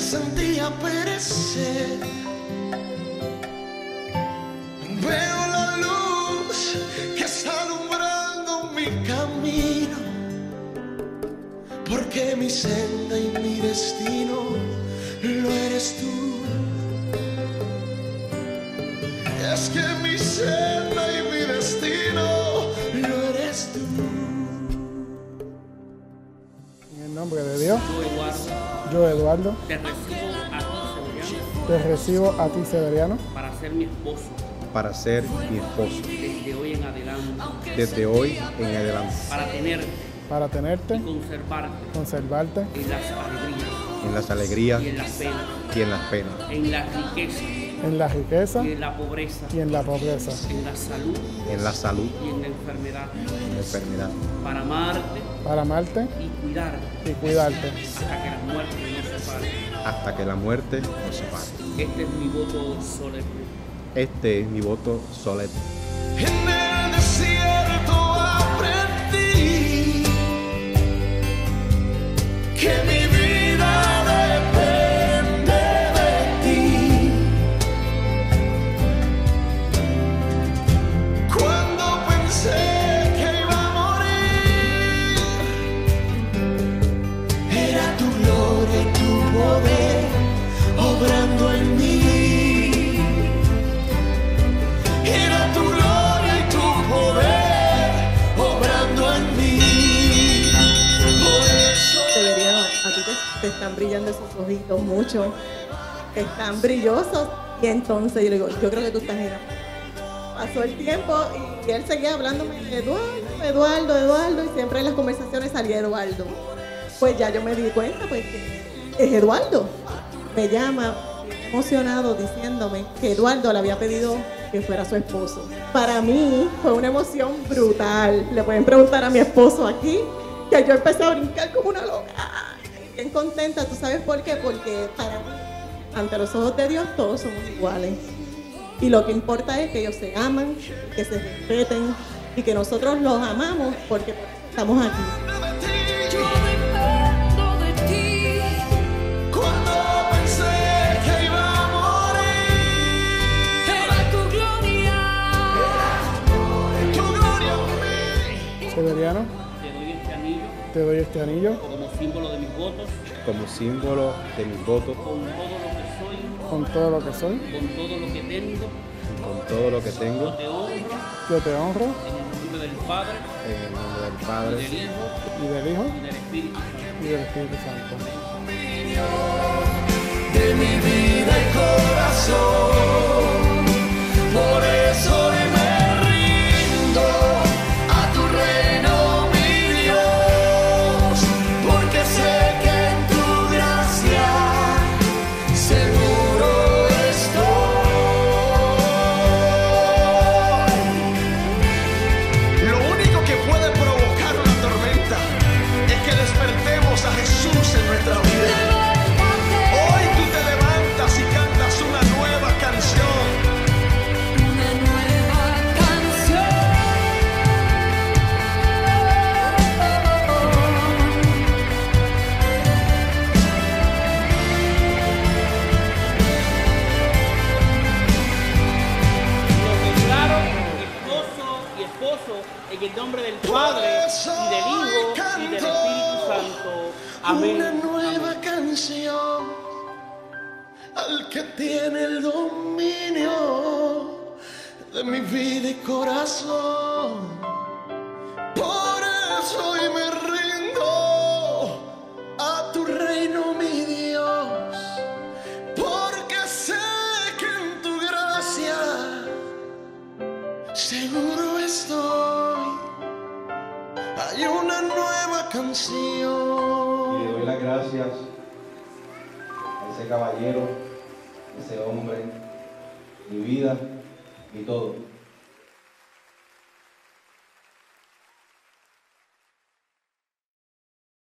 sentía perecer. Veo la luz que está alumbrando mi camino, porque mi senda y mi destino lo eres tú. Es que mi senda y En nombre de Dios, Yo, Eduardo, yo Eduardo, te recibo a ti, Severiano, te recibo a ti, Severiano, para ser mi esposo. Para ser mi esposo. Desde hoy en adelante, desde hoy en adelante, para tenerte. Para y tenerte, conservarte. conservarte. En las alegrías en las alegrías y en las penas, y en las penas, en la riqueza. En la riqueza y en la pobreza, y en la pobreza, en la salud. En la salud. Y en la enfermedad, en la enfermedad, para amarte. Para amarte y cuidarte. y cuidarte. Hasta que la muerte nos separe. hasta que la muerte nos separe. Este es mi voto solemne. Este es mi voto solemne. Están brillando esos ojitos mucho, están brillosos. Y entonces yo le digo, yo creo que tú estás enamorado. Pasó el tiempo y él seguía hablándome de Eduardo, Eduardo, Eduardo, y siempre en las conversaciones salía Eduardo. Pues ya yo me di cuenta, pues que es Eduardo. Me llama emocionado diciéndome que Eduardo le había pedido que fuera su esposo. Para mí fue una emoción brutal. Le pueden preguntar a mi esposo aquí, que yo empecé a brincar como una loca. Bien contenta, ¿tú sabes por qué? Porque para mí, ante los ojos de Dios, todos somos iguales. Y lo que importa es que ellos se aman, que se respeten y que nosotros los amamos porque estamos aquí. Severiano, te doy este anillo. Como símbolo de mis votos, Como símbolo de mis votos, con todo lo que soy, con todo lo que soy, con todo lo que tengo. con todo lo que Yo tengo, te honro. Yo te honro. En el nombre del Padre, en el nombre del y Padre, del Hijo. Y del Hijo. Y del Espíritu Santo. y del Espíritu Santo. de mi vida y corazón. En el nombre del Padre y del Hijo y del Espíritu Santo. Amén. Una nueva canción al que tiene el dominio de mi vida y corazón. Hay una nueva canción. Y le doy las gracias a ese caballero, ese hombre, mi vida, mi todo.